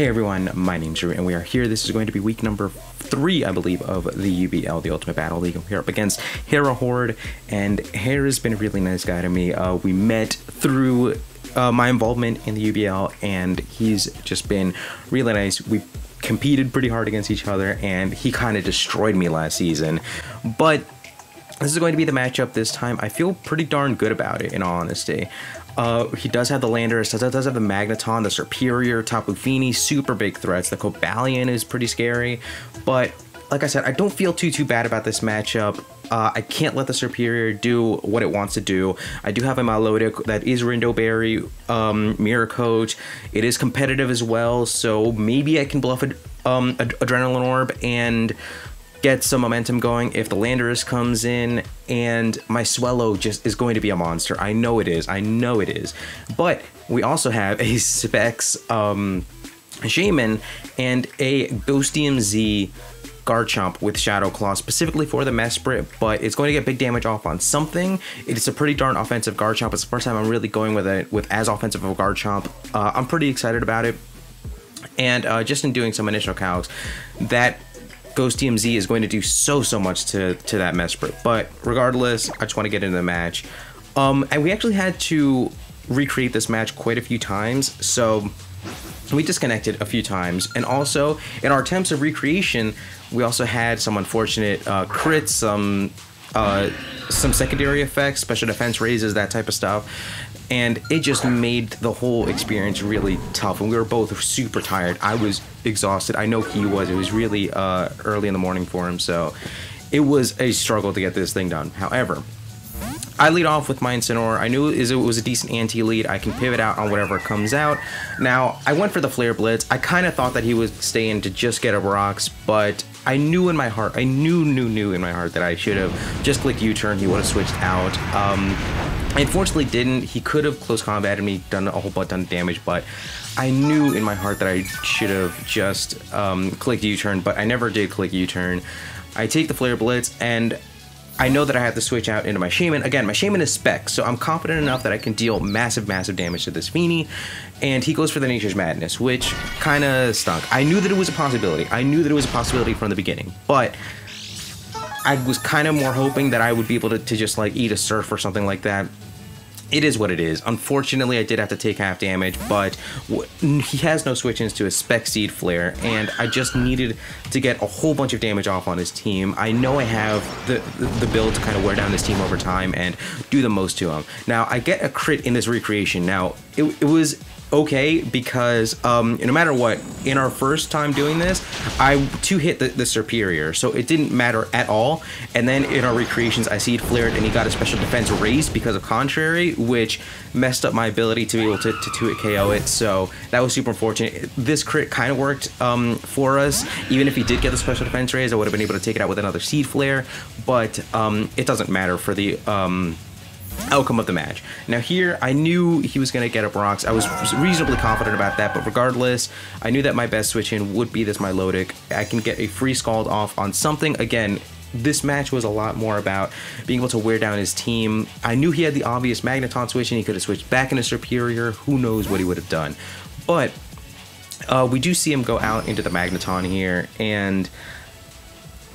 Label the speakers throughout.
Speaker 1: Hey everyone, my name's Drew, and we are here. This is going to be week number three, I believe, of the UBL, the Ultimate Battle League. We're up against Hera Horde, and Hera's been a really nice guy to me. Uh, we met through uh, my involvement in the UBL, and he's just been really nice. We competed pretty hard against each other, and he kind of destroyed me last season. But this is going to be the matchup this time. I feel pretty darn good about it, in all honesty. Uh, he does have the Landorus, does, does have the Magneton, the Serperior, Tapu Fini, super big threats. The Cobalion is pretty scary, but like I said, I don't feel too too bad about this matchup. Uh, I can't let the Serperior do what it wants to do. I do have a Milotic that is Rindo Berry, um, Mirror Coat. It is competitive as well, so maybe I can bluff an um, Adrenaline Orb and get some momentum going if the Landorus comes in and my Swellow just is going to be a monster. I know it is. I know it is. But we also have a Specs um, Shaymin and a Ghostium Z Garchomp with Shadow Claw specifically for the Mesprit, but it's going to get big damage off on something. It's a pretty darn offensive Garchomp. It's the first time I'm really going with it with as offensive of a Garchomp. Uh, I'm pretty excited about it. And uh, just in doing some initial calcs, that Ghostium Z is going to do so so much to to that Mesprit. But regardless, I just want to get into the match. Um, and we actually had to recreate this match quite a few times, so we disconnected a few times. And also, in our attempts of recreation, we also had some unfortunate uh, crits, some uh, some secondary effects, special defense raises, that type of stuff and it just made the whole experience really tough and we were both super tired i was exhausted i know he was it was really uh, early in the morning for him so it was a struggle to get this thing done however I lead off with my Incineroar. I knew it was a decent anti-lead. I can pivot out on whatever comes out. Now, I went for the Flare Blitz. I kind of thought that he would stay in to just get a rocks, but I knew in my heart, I knew, knew, knew in my heart that I should have just clicked U-turn. He would have switched out. Um, I unfortunately didn't. He could have close combated me, done a whole bunch of damage, but I knew in my heart that I should have just um, clicked U-turn, but I never did click U-turn. I take the Flare Blitz, and I know that I have to switch out into my Shaymin. Again, my Shaymin is Spec, so I'm confident enough that I can deal massive, massive damage to this Fini. And he goes for the Nature's Madness, which kind of stunk. I knew that it was a possibility. I knew that it was a possibility from the beginning, but I was kind of more hoping that I would be able to, to just like eat a surf or something like that it is what it is. Unfortunately, I did have to take half damage, but he has no switch ins to a Spec Seed Flare, and I just needed to get a whole bunch of damage off on his team. I know I have the, the build to kind of wear down this team over time and do the most to him. Now, I get a crit in this recreation. Now, it, it was okay because um, no matter what, in our first time doing this, I two hit the, the Serperior, so it didn't matter at all. And then in our recreations, I see it flared, and he got a special defense raised because of contrary, which messed up my ability to be able to, to, to hit KO it. So that was super unfortunate. This crit kind of worked um, for us. Even if he did get the special defense raise, I would have been able to take it out with another seed flare, but um, it doesn't matter for the um, outcome of the match. Now here, I knew he was going to get up rocks. I was reasonably confident about that, but regardless, I knew that my best switch in would be this Milotic. I can get a free Scald off on something. Again, this match was a lot more about being able to wear down his team. I knew he had the obvious Magneton switch and he could have switched back into Serperior. Who knows what he would have done. But uh, we do see him go out into the Magneton here, and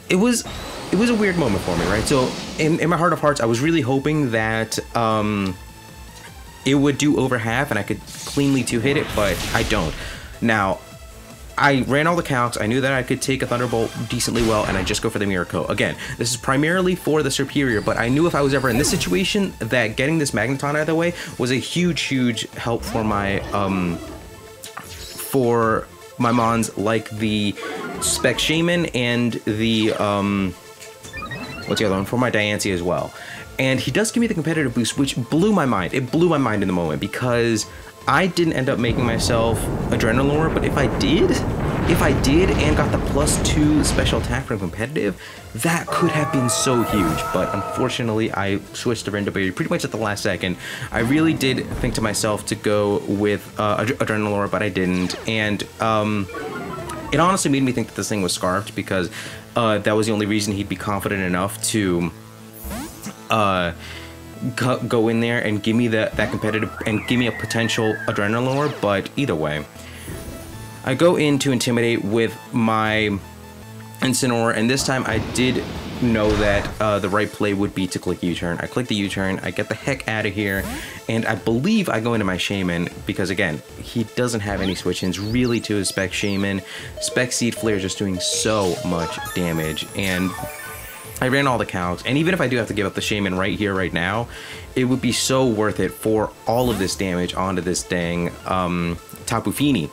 Speaker 1: it was it was a weird moment for me, right? So in, in my heart of hearts, I was really hoping that um, it would do over half and I could cleanly two hit it, but I don't. Now, I ran all the counts. I knew that I could take a Thunderbolt decently well, and I just go for the Miracle. Again, this is primarily for the Serperior, but I knew if I was ever in this situation, that getting this Magneton out of the way was a huge, huge help for my, um, for my Mons, like the Spec Shaymin and the, um, what's the other one? For my Diancie as well. And he does give me the competitive boost, which blew my mind. It blew my mind in the moment because I didn't end up making myself Adrenaline but if I did, if I did and got the plus two special attack from competitive, that could have been so huge. But unfortunately, I switched to Rindoberry pretty much at the last second. I really did think to myself to go with uh, Adrenaline but I didn't. And um, it honestly made me think that this thing was scarfed because uh, that was the only reason he'd be confident enough to uh, go in there and give me that, that competitive and give me a potential adrenaline but either way I go in to Intimidate with my Incineroar, and this time I did know that uh, the right play would be to click U-turn. I click the U-turn, I get the heck out of here, and I believe I go into my Shaymin because again, he doesn't have any switch-ins really to his Spec Shaymin. Spec Seed Flare is just doing so much damage, and I ran all the calcs, and even if I do have to give up the Shaymin right here, right now, it would be so worth it for all of this damage onto this dang um, Tapu Fini.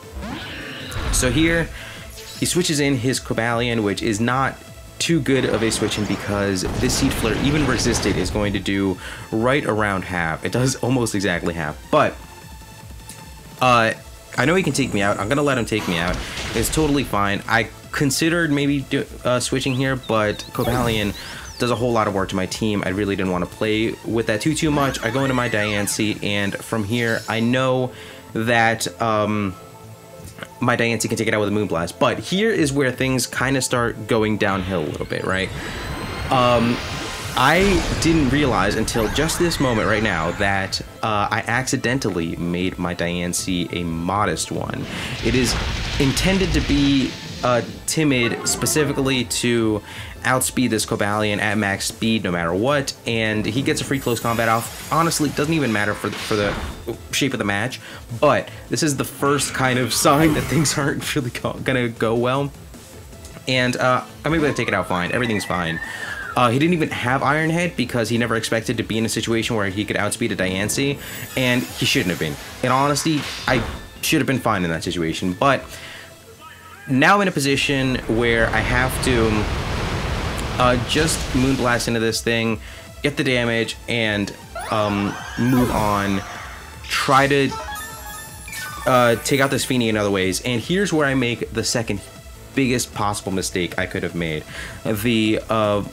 Speaker 1: So here, he switches in his Cobalion, which is not too good of a switch in because this Seed Flare, even resisted, is going to do right around half. It does almost exactly half, but uh, I know he can take me out. I'm going to let him take me out. It's totally fine. I considered maybe do, uh, switching here, but Cobalion does a whole lot of work to my team. I really didn't want to play with that too, too much. I go into my Diancie, and from here, I know that... Um, my Diancie can take it out with a Moonblast. But here is where things kind of start going downhill a little bit, right? Um, I didn't realize until just this moment right now that uh, I accidentally made my Diancie a modest one. It is intended to be uh, timid specifically to outspeed this Cobalion at max speed no matter what, and he gets a free close combat off. Honestly, it doesn't even matter for the, for the shape of the match, but this is the first kind of sign that things aren't really go gonna go well. And uh, I'm able to take it out fine. Everything's fine. Uh, he didn't even have Iron Head because he never expected to be in a situation where he could outspeed a Diancie, and he shouldn't have been. In honesty, I should have been fine in that situation, but now in a position where I have to uh, just Moonblast into this thing, get the damage, and um, move on. Try to uh, take out this Fini in other ways. And here's where I make the second biggest possible mistake I could have made. The uh,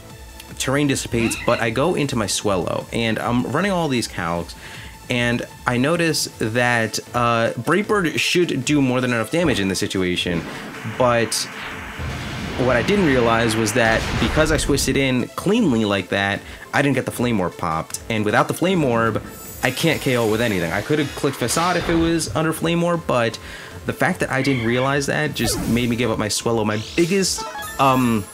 Speaker 1: terrain dissipates, but I go into my Swellow, and I'm running all these calcs, and I notice that uh, should do more than enough damage in this situation, but what I didn't realize was that because I switched it in cleanly like that, I didn't get the Flame Orb popped. And without the Flame Orb, I can't KO with anything. I could have clicked Facade if it was under Flame Orb, but the fact that I didn't realize that just made me give up my Swellow, my biggest um,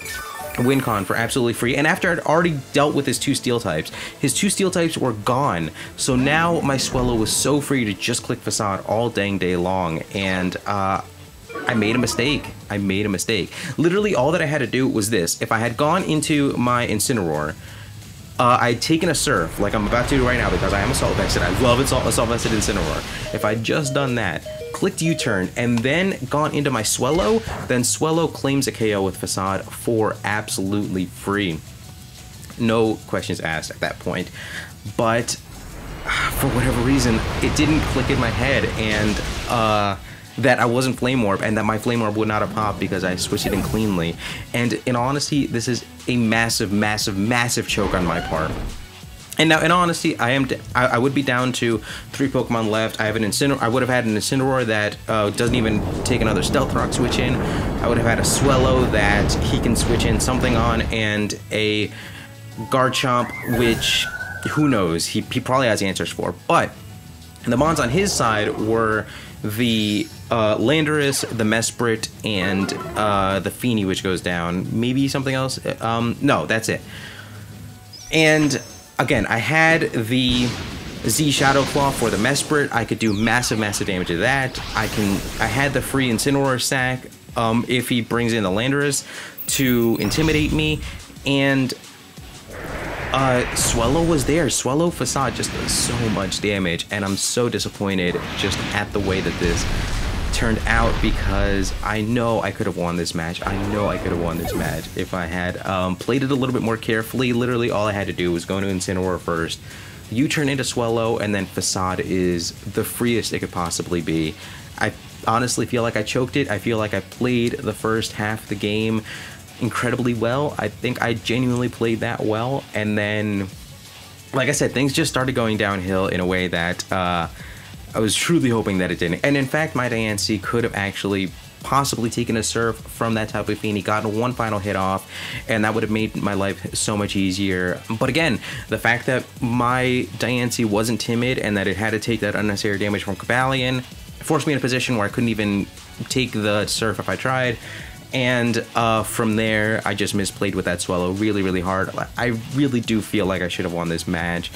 Speaker 1: win con for absolutely free. And after I'd already dealt with his two steel types, his two steel types were gone. So now my Swellow was so free to just click Facade all dang day long. And uh, I made a mistake. I made a mistake. Literally, all that I had to do was this. If I had gone into my Incineroar, uh, I'd taken a Surf, like I'm about to do right now because I am Assault Vested. I love Assault, Assault Vested Incineroar. If I'd just done that, clicked U-turn, and then gone into my Swellow, then Swellow claims a KO with Facade for absolutely free. No questions asked at that point. But for whatever reason, it didn't click in my head, and uh, that I wasn't Flame Orb and that my Flame Orb would not have popped because I switched it in cleanly. And in honesty, this is a massive, massive, massive choke on my part. And now, in honesty, I am I, I, would be down to three Pokemon left. I have an Incineroar. I would have had an Incineroar that uh, doesn't even take another Stealth Rock switch in. I would have had a Swellow that he can switch in something on, and a Garchomp, which who knows? He, he probably has answers for. But the Mons on his side were the uh, Landorus, the Mesprit, and uh, the Fini, which goes down. Maybe something else. Um, no, that's it. And again, I had the Z Shadow Claw for the Mesprit. I could do massive, massive damage to that. I can. I had the free Incineroar sack um, if he brings in the Landorus to intimidate me, and uh, Swellow was there. Swellow Facade just does so much damage, and I'm so disappointed just at the way that this turned out because I know I could have won this match. I know I could have won this match if I had um, played it a little bit more carefully. Literally, all I had to do was go into Incineroar first, U-turn into Swellow, and then Facade is the freest it could possibly be. I honestly feel like I choked it. I feel like I played the first half of the game incredibly well. I think I genuinely played that well, and then, like I said, things just started going downhill in a way that uh, I was truly hoping that it didn't. And in fact, my Diancie could have actually possibly taken a surf from that Tapu Fini, gotten one final hit off, and that would have made my life so much easier. But again, the fact that my Diancie wasn't timid and that it had to take that unnecessary damage from Cobalion forced me in a position where I couldn't even take the surf if I tried. And uh, from there, I just misplayed with that Swellow really, really hard. I really do feel like I should have won this match.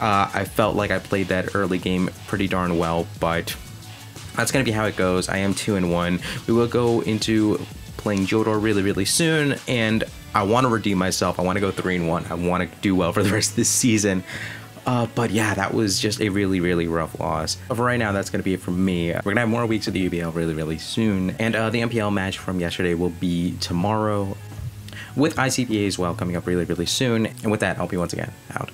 Speaker 1: Uh, I felt like I played that early game pretty darn well, but that's gonna be how it goes. I am two and one. We will go into playing Jodor really, really soon, and I want to redeem myself. I want to go three and one. I want to do well for the rest of this season. Uh, but yeah, that was just a really, really rough loss. But for right now, that's going to be it for me. We're going to have more weeks of the UBL really, really soon. And uh, the MPL match from yesterday will be tomorrow with ICPA as well coming up really, really soon. And with that, I'll be once again out.